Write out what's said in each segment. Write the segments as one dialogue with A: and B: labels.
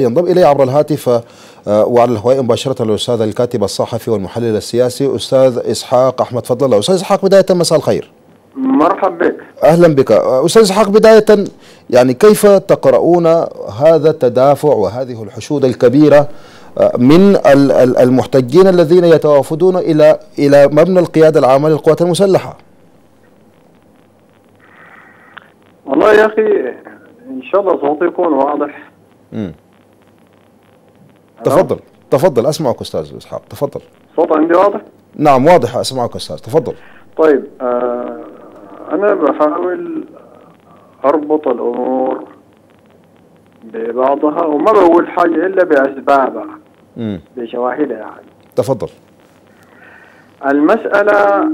A: ينضم إلي عبر الهاتف آه، وعلى الهواء مباشرة الأستاذ الكاتب الصحفي والمحلل السياسي أستاذ إسحاق أحمد. فضل الله أستاذ إسحاق بداية مساء الخير.
B: مرحبا بك.
A: أهلا بك. آه، أستاذ إسحاق بداية يعني كيف تقرؤون هذا التدافع وهذه الحشود الكبيرة آه، من المحتجين الذين يتوافدون إلى إلى مبنى القيادة العامة للقوات المسلحة؟
B: والله يا أخي إن شاء الله صوتي يكون واضح.
A: م. تفضل. تفضل أسمعك أستاذ إسحاق. تفضل.
B: صوت عندي واضح؟
A: نعم واضح. أسمعك أستاذ. تفضل.
B: طيب آه أنا بحاول أربط الأمور ببعضها وما بقول حاجة إلا بأسبابها.
A: امم
B: بشواهدها يعني.
A: تفضل.
B: المسألة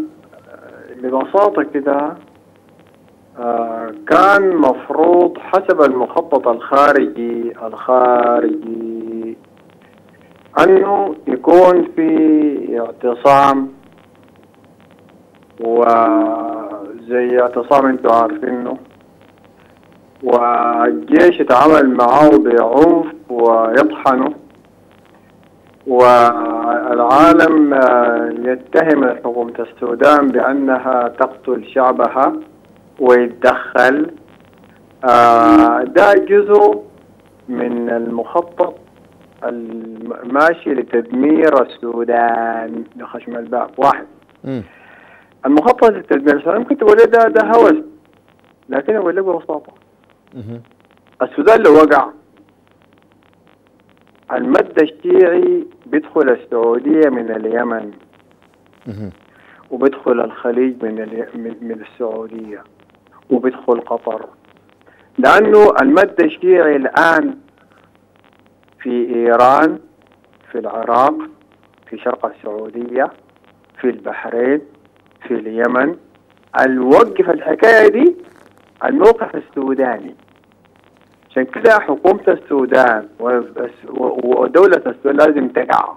B: ببساطة كده آه كان مفروض حسب المخطط الخارجي الخارجي أنه يكون في اعتصام وزي اعتصام أنتم عارفينه. والجيش يتعامل معه بعنف ويطحنه. والعالم يتهم حكومة السودان بأنها تقتل شعبها ويتدخل. ده جزء من المخطط الماشي لتدمير السودان. لخشم الباب. واحد.
A: م.
B: المخطط لتدمير السودان. ممكن تقول ده ده هوس. لكن أقول لك ببساطه. السودان لو وقع. المد الشيعي بيدخل السعودية من اليمن. وبيدخل الخليج من ال- من من السعودية. وبيدخل قطر. لأنه المد الشيعي الآن في إيران في العراق في شرق السعودية في البحرين في اليمن. الوقف الحكاية دي الموقف السوداني. عشان كده حكومة السودان ودولة السودان لازم تقع.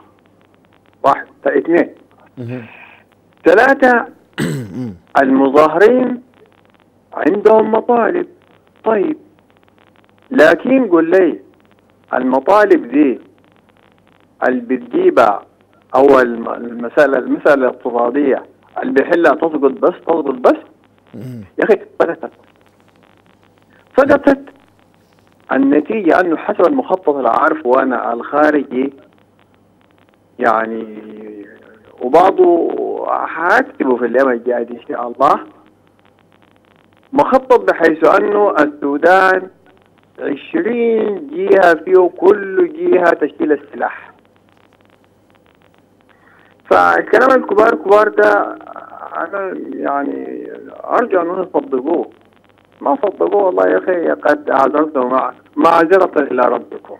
B: واحد اثنين. ثلاثة المظاهرين عندهم مطالب. طيب لكن قل لي المطالب دي اللي بتجيبها أو الم- المسألة المسألة الاقتصادية اللي بيحلها تسقط بس تسقط بس. يا أخي سقطت سقطت النتيجة أنه حسب المخطط اللي عارفه أنا الخارجي يعني وبعضه حاكتبه في الأيام الجايه إن شاء الله مخطط بحيث أنه السودان عشرين جهة فيه كل جهة تشكيل السلاح. فالكلام الكبار كبار ده أنا يعني أرجو أن تصدقوه ما صدقوه والله يا أخي قد اعذرتم مع معذرة إلى ربكم.